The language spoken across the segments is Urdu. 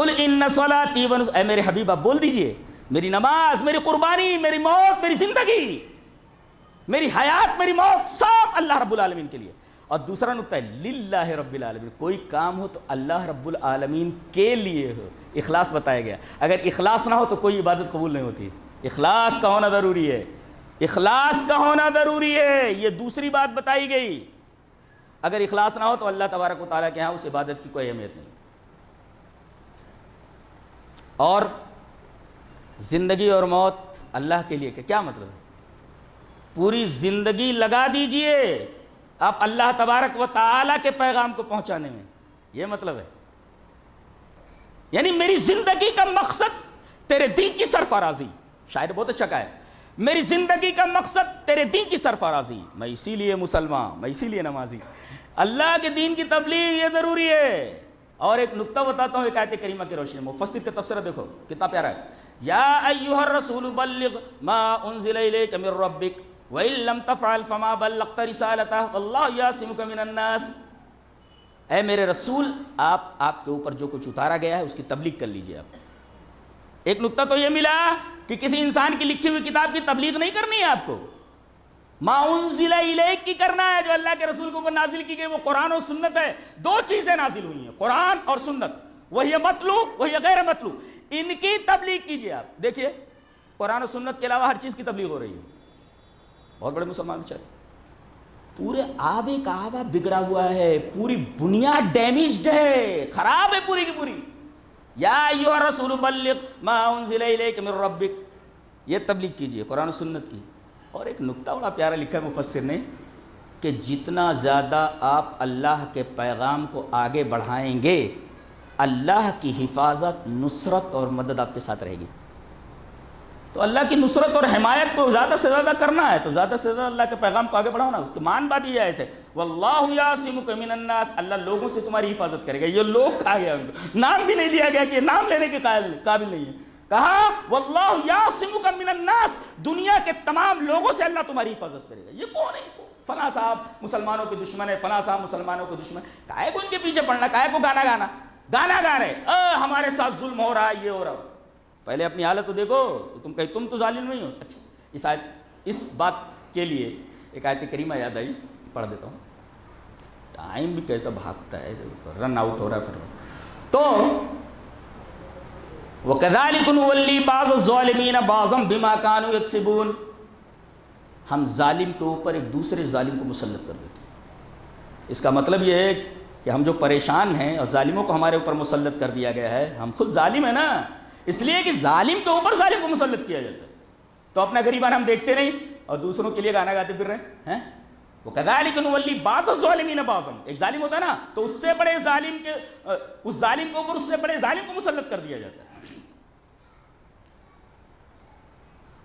کل ان صلاتی ون اے میرے حبیب، آپ بول دیجیے، میری نماز، میری قربانی، میری موت، میری زندگی، میری حیات، میری موت، سب اللہ رب العالمین کے لیے۔ اور دوسرا نقطہ ہے، للہ رب العالمین، کوئی کام ہو تو اللہ رب العالمین کے لیے ہو۔ اخلاص بتایا گیا۔ اگر اخلاص نہ ہو تو کوئی عبادت قبول نہیں ہوتی۔ اخلاص کا ہونا ضروری ہے۔ اخلاص کا ہونا ضروری ہے۔ یہ دوسری بات بتائی گئی۔ اگر اخلاص نہ ہو تو اللہ تبارک و تعالیٰ کے ہاں اس عبادت کی کوئی اہمیت نہیں۔ اور زندگی اور موت اللہ کے لیے کہ کیا مطلب ہے؟ پوری زندگی لگا دیجیے آپ اللہ تبارک و تعالیٰ کے پیغام کو پہنچانے میں، یہ مطلب ہے۔ یعنی میری زندگی کا مقصد تیرے دین کی سرفرازی شاید بہت اچھا کہا ہے۔ میری زندگی کا مقصد تیرے دین کی سرفرازی، میں اسی لیے مسلمان، میں اسی لیے نمازی۔ اللہ کے دین کی تبلیغ یہ ضروری ہے۔ اور ایک نقطہ بتاتا ہوں ایک آیت کریمہ کی روشنی مفسر کا تفسرہ دیکھو، کتنا پیارا ہے۔ یا ایوہ الرسول بلغ ما انزل الیک من ربک، وَإِن لَمْ تَفْعَلْ فَمَا بَلَّغْتَ رِسَالَتَهُ وَاللَّهُ يَعْصِمُكَ مِنَ النَّاسِ۔ اے میرے رسول، آپ آپ کے اوپر جو کچھ اتارا گیا ہے، اس کی تبلیغ کر لیجیے آپ۔ ایک نقطہ تو یہ ملا کہ کسی انسان کی لکھی ہوئی کتاب کی تبلیغ نہیں کرنی ہے آپ کو۔ ما انزل الیک کی کرنا ہے جو اللہ کے رسول کے اوپر نازل کی گئی، وہ قرآن و سنت ہے۔ دو چیزیں نازل ہوئی ہیں، قرآن اور سنت۔ وہی مطلو وہی غیر مطلو ان کی تبلیغ کیجیے آپ۔ دیکھیے قرآن و سنت کے علاوہ ہر چیز کی تبلیغ ہو رہی ہے۔ بہت بڑے مسلمان بیچارے۔ پورے آبے کا بگڑا ہوا ہے، پوری بنیاد ڈیمیجڈ ہے۔ خراب ہے پوری کی پوری۔ یا ایوہ رسول بلغ ما انزل الیک من ربک۔ یہ تبلیغ کیجیے، قرآن و سنت کی۔ اور ایک نقطہ بڑا پیارا لکھا ہے مفسر نے کہ جتنا زیادہ آپ اللہ کے پیغام کو آگے بڑھائیں گے، اللہ کی حفاظت، نصرت اور مدد آپ کے ساتھ رہے گی۔ تو اللہ کی نصرت اور حمایت کو زیادہ سے زیادہ کرنا ہے، تو زیادہ سے زیادہ اللہ کے پیغام کو آگے بڑھانا اس کے مان بات یہ آئے تھے، واللہ یاسمک من الناس، اللہ لوگوں سے تمہاری حفاظت کرے گا۔ یہ لوگ کہا گیا ان کو نام بھی نہیں دیا گیا کہ نام لینے کے قابل نہیں ہے۔ کہا، واللہ یاسمک من الناس، دنیا کے تمام لوگوں سے اللہ تمہاری حفاظت کرے گا. یہ کون ہے؟ فلاں صاحب، مسلمانوں کے دشمن ہے فلاں صاحب، مسلمانوں کے دشمن کائے کو ان کے پیچھے پڑھنا کائے کو گانا گانا؟ گانا گا رہے۔ اے ہمارے ساتھ ظلم ہو رہا ہے، یہ ہو رہا پہلے اپنی حالت تو دیکھو کہ تم کہیں تم تو ظالم نہیں ہو۔ اچھا اس آیت، اس بات کے لیے ایک آیت کریمہ یاد آئی، پڑھ دیتا ہوں۔ ٹائم بھی کیسا بھاگتا ہے، رن آؤٹ ہو رہا ہے، پھر۔ تو وَكَذَلِكُ نُوَلِّي بَعْضَ الظَّالِمِينَ بَعْضًا بِمَا كَانُوا يَكْسِبُونَ ہم ظالم کے اوپر ایک دوسرے ظالم کو مسلط کر دیتے ہیں۔ اس کا مطلب یہ ہے کہ ہم جو پریشان ہیں اور ظالموں کو ہمارے اوپر مسلط کر دیا گیا ہے، ہم خود ظالم ہیں نا۔ اس لیے کہ ظالم کے اوپر ظالم کو مسلط کیا جاتا ہے۔ تو اپنا غریبان ہم دیکھتے نہیں اور دوسروں کے لیے گانا گاتے پھر رہے ہیں۔ وہ کدالی کن ولی باز ظالمین بازم ایک ظالم ہوتا ہے نا، تو اس سے بڑے ظالم کے اس ظالم کے اوپر، اس سے بڑے ظالم کو مسلط کر دیا جاتا ہے۔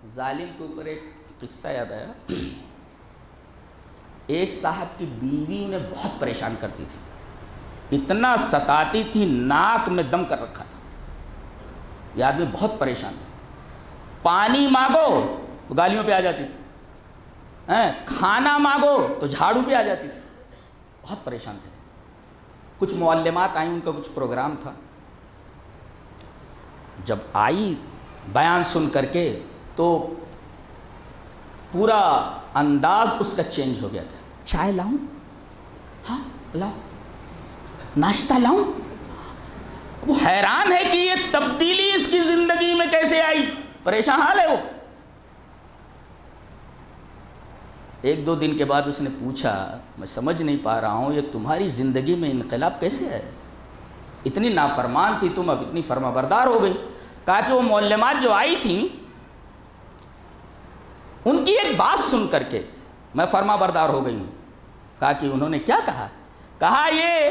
ظالم کے اوپر ایک قصہ یاد آیا۔ ایک صاحب کی بیوی انہیں بہت پریشان کرتی تھی۔ اتنا ستاتی تھی، ناک میں دم کر رکھا تھا۔ یہ آدمی بہت پریشان ہے پانی مانگو تو گالیوں پہ آ جاتی تھی۔ کھانا مانگو تو جھاڑو پہ آ جاتی تھی۔ بہت پریشان تھے۔ کچھ معلمات آئیں، ان کا کچھ پروگرام تھا۔ جب آئی بیان سن کر کے تو پورا انداز اس کا چینج ہو گیا تھا۔ چائے لاؤں؟ ہاں لاؤں۔ ناشتہ لاؤں؟ وہ حیران ہے کہ یہ تبدیلی اس کی زندگی میں کیسے آئی؟ پریشان حال ہے وہ۔ ایک دو دن کے بعد اس نے پوچھا، میں سمجھ نہیں پا رہا ہوں، یہ تمہاری زندگی میں انقلاب کیسے ہے اتنی نافرمان تھی تم، اب اتنی فرما بردار ہو گئی۔ کہا کہ وہ معلمات جو آئی تھیں ان کی ایک بات سن کر کے میں فرما بردار ہو گئی ہوں۔ کہا کہ انہوں نے کیا کہا؟ کہا یہ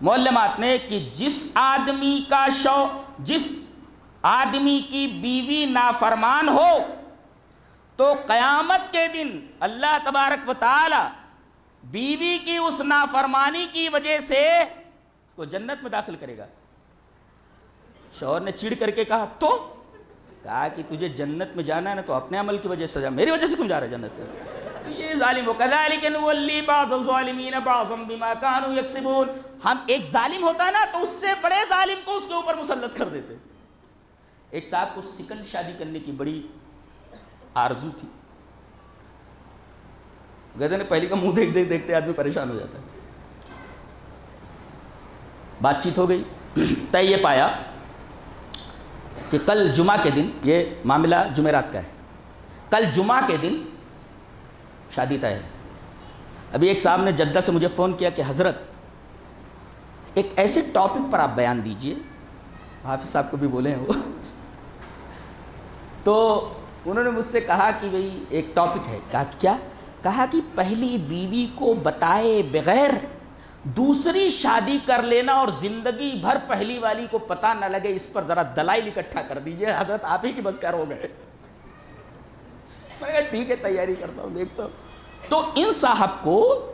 معلمات نے کہ جس آدمی کا شو، جس آدمی کی بیوی نافرمان ہو، تو قیامت کے دن اللہ تبارک و تعالی بیوی کی اس نافرمانی کی وجہ سے اس کو جنت میں داخل کرے گا۔ شوہر نے چڑ کر کے کہا، تو کہا کہ تجھے جنت میں جانا ہے نا تو اپنے عمل کی وجہ سے جا میری وجہ سے کیوں جا رہا ہے جنت میں؟ تو یہ ظالم ہو کذالک نولی بعض الظالمین بعضا بما كانوا یکسبون۔ ہم ایک ظالم ہوتا ہے نا تو اس سے بڑے ظالم کو اس کے اوپر مسلط کر دیتے۔ ایک صاحب کو سیکنڈ شادی کرنے کی بڑی آرزو تھی۔ کہتے ہیں پہلی کا منہ دیکھ دیکھ دیکھتے آدمی پریشان ہو جاتا ہے۔ بات چیت ہو گئی۔ طے یہ پایا۔ کہ کل جمعہ کے دن یہ معاملہ جمعرات کا ہے۔ کل جمعہ کے دن شادی طے ہے۔ ابھی ایک صاحب نے جدہ سے مجھے فون کیا کہ حضرت، ایک ایسے ٹاپک پر آپ بیان دیجیے۔ حافظ صاحب کو بھی بولے ہیں وہ۔ تو انہوں نے مجھ سے کہا کہ بھئی ایک ٹاپک ہے۔ کہا کہ کیا؟ کہا کہ پہلی بیوی کو بتائے بغیر دوسری شادی کر لینا اور زندگی بھر پہلی والی کو پتہ نہ لگے، اس پر ذرا دلائل اکٹھا کر دیجیے۔ حضرت آپ ہی کی بس کر ہو گئے۔ میں کہا، ٹھیک ہے، تیاری کرتا ہوں، دیکھتا ہوں۔ تو ان صاحب کو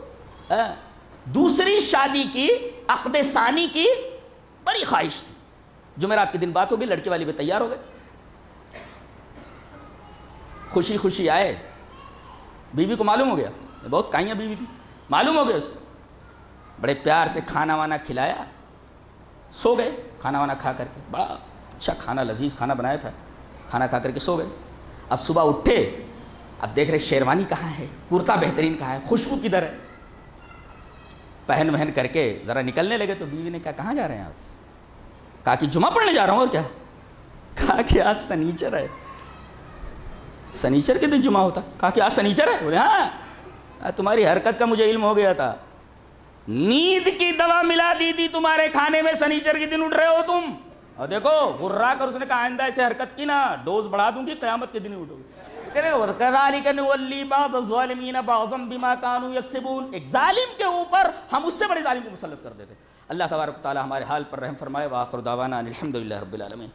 دوسری شادی کی، عقد ثانی کی بڑی خواہش تھی۔ جمعرات کے دن بات ہو گئی لڑکی والی بھی تیار ہو گئے۔ خوشی خوشی آئے۔ بیوی کو معلوم ہو گیا، بہت کائیاں بیوی تھی معلوم ہو گیا اس کو۔ بڑے پیار سے کھانا وانا کھلایا، سو گئے، کھانا وانا کھا کر کے، بڑا اچھا کھانا، لذیذ کھانا بنایا تھا۔ کھانا کھا کر کے سو گئے۔ اب صبح اٹھے، اب دیکھ رہے شیروانی کہاں ہے، کرتا بہترین کہاں ہے، خوشبو کدھر ہے۔ پہن وہن کر کے ذرا نکلنے لگے تو بیوی نے کہا، کہاں جا رہے ہیں آپ؟ کہا کہ، جمعہ پڑھنے جا رہا ہوں، اور کیا؟ کہا کہ، آج سنیچر ہے۔ سنیچر کے دن جمعہ ہوتا۔ کہا کہ، آج سنیچر ہے؟ بولے ہاں۔ تمہاری حرکت کا مجھے علم ہو گیا تھا۔ نیند کی دوا ملا دی تھی تمہارے کھانے میں، سنیچر کے دن اٹھ رہے ہو تم۔ اور دیکھو غرا کر، اس نے کہا، آئندہ ایسے حرکت کی نا، ڈوز بڑھا دوں گی، قیامت کے دن ہی اٹھو گی۔ ایک ظالم کے اوپر ہم اس سے بڑے ظالم کو مسلط کر دیتے۔ اللہ تبارک تعالی ہمارے حال پر رحم فرمائے واخر دعوانا الحمدللہ رب العالمین۔